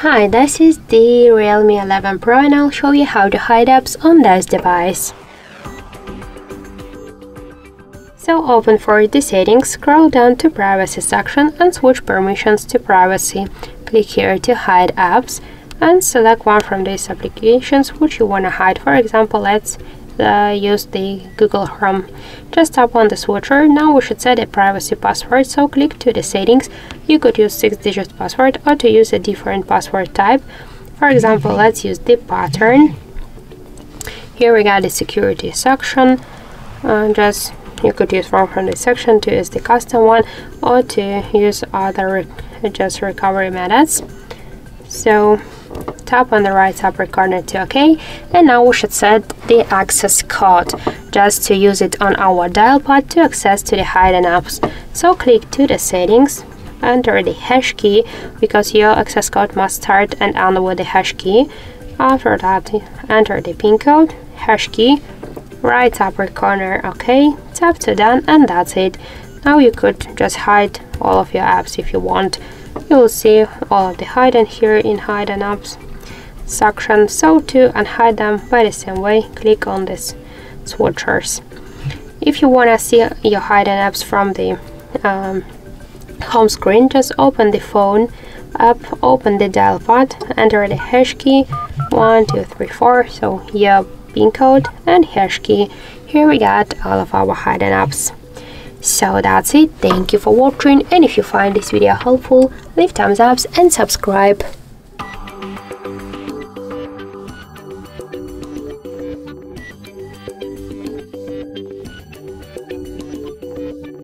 Hi, this is the Realme 11 Pro and I'll show you how to hide apps on this device. So open for the settings, scroll down to privacy section and switch permissions to privacy. Click here to hide apps and select one from these applications which you want to hide. For example, let's uh, use the Google Chrome. Just tap on the switcher. Now we should set a privacy password. So click to the settings. You could use 6-digit password or to use a different password type. For example, let's use the pattern. Here we got the security section. Uh, just you could use one from this section to use the custom one or to use other just recovery methods. So tap on the right upper corner to OK and now we should set the access code just to use it on our dial pad to access to the hidden apps. So click to the settings, enter the hash key because your access code must start and end with the hash key. After that enter the pin code, hash key, right upper corner OK, tap to done and that's it. Now you could just hide all of your apps if you want. You will see all of the hidden here in hidden apps section so to hide them by the same way. Click on this swatchers. If you want to see your hidden apps from the um, home screen just open the phone up open the dial pad enter the hash key one two three four so your pin code and hash key. Here we got all of our hidden apps. So that's it. Thank you for watching and if you find this video helpful leave thumbs ups and subscribe